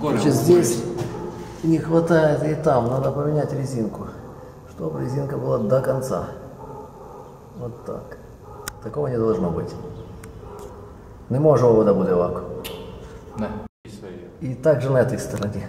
Значит, здесь не хватает и там, надо поменять резинку, чтобы резинка была до конца. Вот так. Такого не должно быть. Не може вода буде вакуум. Не. также. І так же на этой стороне.